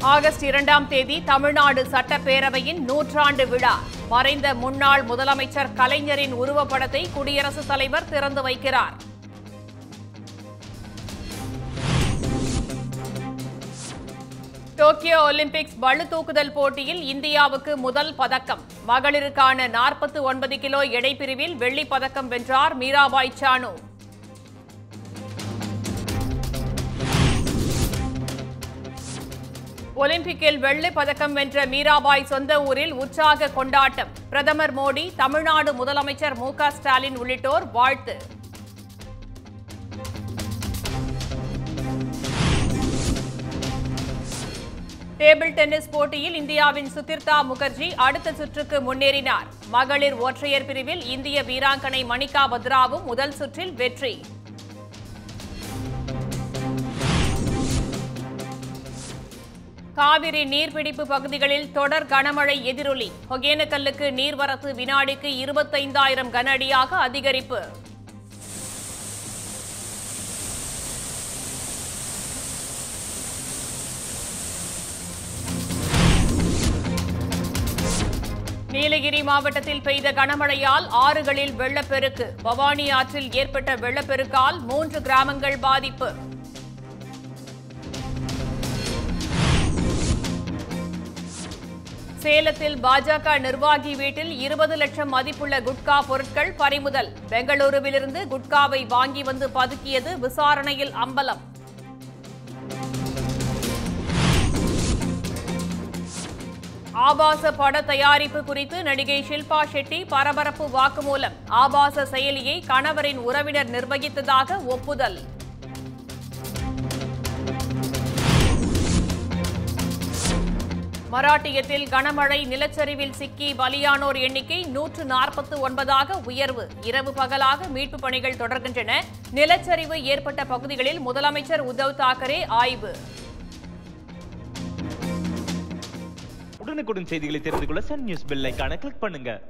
August இரண்டாம் தேதி தமிழ்நாடு சட்டப்பேரவையின் நூற்றாண்டு விழா. மறைந்த முன்னாள் முதலமைச்சர் கலைஞரின் உருவப்படத்தை குடியரசுத் தலைவர் திறந்து வைக்கிறார். டோக்கியோ ஒலிம்பிக்ஸ் பளு தூக்குதல் போட்டியில் இந்தியாவுக்கு முதல் பதக்கம். மகளிருக்கான நாற்பத்தி ஒன்பது கிலோ எடைப்பிரிவில் வெள்ளிப் பதக்கம் வென்றார் மீராபாய் சானு. ஒலிம்பிக்கில் வெள்ளி பதக்கம் வென்ற மீராபாய் சொந்த ஊரில் உற்சாக கொண்டாட்டம். பிரதமர் மோடி தமிழ்நாடு முதலமைச்சர் மு க ஸ்டாலின் உள்ளிட்டோர் வாழ்த்து. டேபிள் டென்னிஸ் போட்டியில் இந்தியாவின் சுதிர்தா முகர்ஜி அடுத்த சுற்றுக்கு முன்னேறினார். மகளிர் ஒற்றையர் பிரிவில் இந்திய வீராங்கனை மணிகா பத்ராவும் முதல் சுற்றில் வெற்றி. காவிரி நீர்பிடிப்பு பகுதிகளில் தொடர் கனமழை எதிரொலி. ஒகேனக்கல்லுக்கு நீர்வரத்து வினாடிக்கு இருபத்தைந்தாயிரம் கன அடியாக அதிகரிப்பு. நீலகிரி மாவட்டத்தில் பெய்த கனமழையால் ஆறுகளில் வெள்ளப்பெருக்கு. பவானி ஆற்றில் ஏற்பட்ட வெள்ளப்பெருக்கால் மூன்று கிராமங்கள் பாதிப்பு. சேலத்தில் பாஜக நிர்வாகி வீட்டில் இருபது லட்சம் மதிப்புள்ள குட்கா பொருட்கள் பறிமுதல். பெங்களூருவிலிருந்து குட்காவை வாங்கி வந்து பதுக்கியது விசாரணையில் அம்பலம். ஆபாச பட தயாரிப்பு குறித்து நடிகை ஷில்பா ஷெட்டி பரபரப்பு வாக்குமூலம். ஆபாச செயலியை கணவரின் உறவினர் நிர்வகித்ததாக ஒப்புதல். மராட்டியத்தில் கனமழை நிலச்சரிவில் சிக்கி பலியானோர் எண்ணிக்கை நூற்று நாற்பத்து ஒன்பதாக உயர்வு. இரவு பகலாக மீட்பு பணிகள் தொடர்கின்றன. நிலச்சரிவு ஏற்பட்ட பகுதிகளில் முதலமைச்சர் உத்தவ் தாக்கரே ஆய்வு. உடனுக்குடன் செய்திகளை தெரிந்து கொள்ள சன் நியூஸ் பெல் ஐகானை கிளிக் பண்ணுங்க.